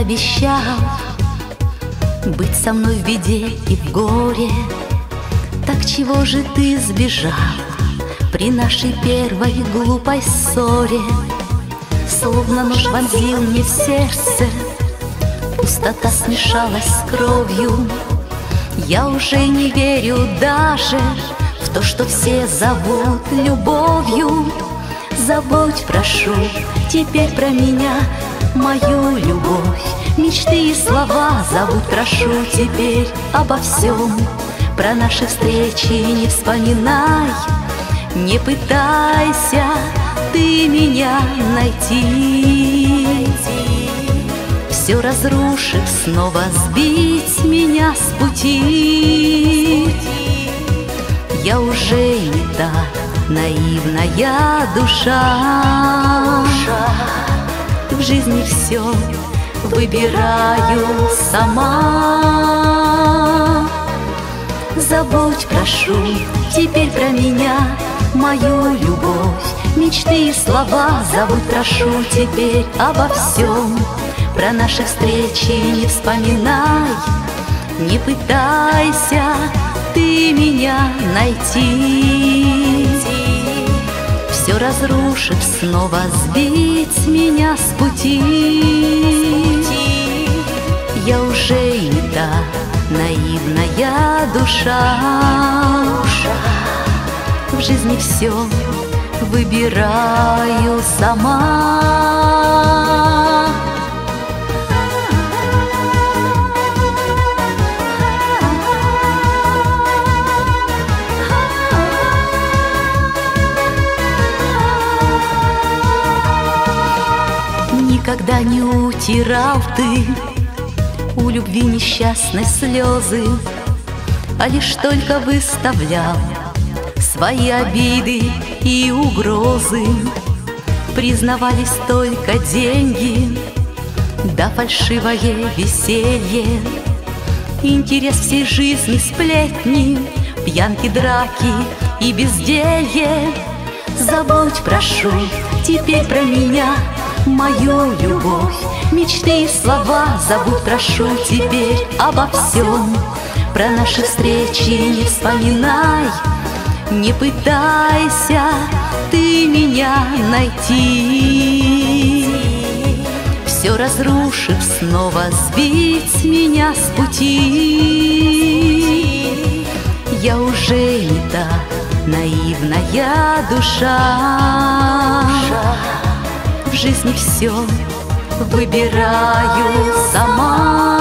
обещал Быть со мной в беде и в горе. Так чего же ты сбежал При нашей первой глупой ссоре? Словно нож вонзил мне в сердце Пустота смешалась с кровью. Я уже не верю даже В то, что все зовут любовью. Забудь, прошу, теперь про меня Мою любовь, мечты и слова Забудь, прошу, теперь обо всем. Про наши встречи не вспоминай Не пытайся ты меня найти. Все разрушив, снова сбить меня с пути. Я уже не та наивная душа. В жизни все выбираю сама. Забудь, прошу, теперь про меня Мою любовь. Мечты и слова зовут, прошу теперь обо всем. Про наши встречи не вспоминай Не пытайся ты меня найти. Все разрушив, снова сбить меня с пути Я уже не та наивная душа В жизни все выбираю сама. Никогда не утирал ты у любви несчастной слезы, а лишь только выставлял свои обиды и угрозы. Признавались только деньги Да фальшивое веселье. Интерес всей жизни сплетни Пьянки, драки и безделье. Забудь, прошу, теперь про меня Мою любовь, мечты и слова Забудь, прошу, теперь обо всем Про наши встречи не вспоминай не пытайся ты меня найти. Все разрушив, снова сбить меня с пути. Я уже не та наивная душа жизни все выбираю сама